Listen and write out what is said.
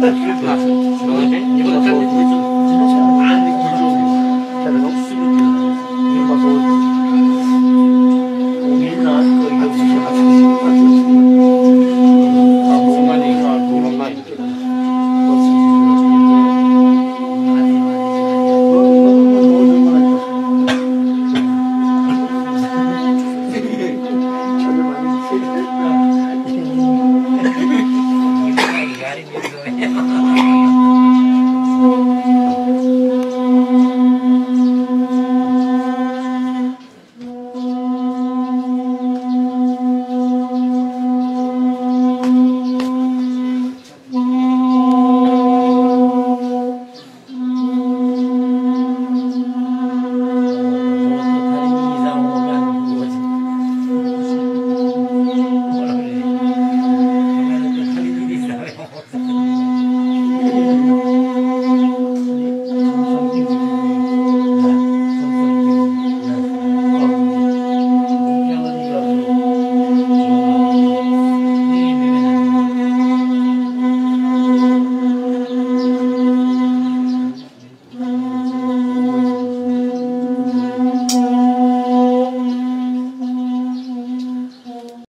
15.